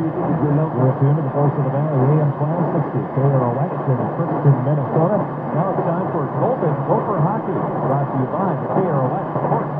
Good note there, tuned to the voice of the Valley, AM 1260, KROX in Crookston, Minnesota. Now it's time for Golden Gopher Hockey, brought to you by the KROX Sports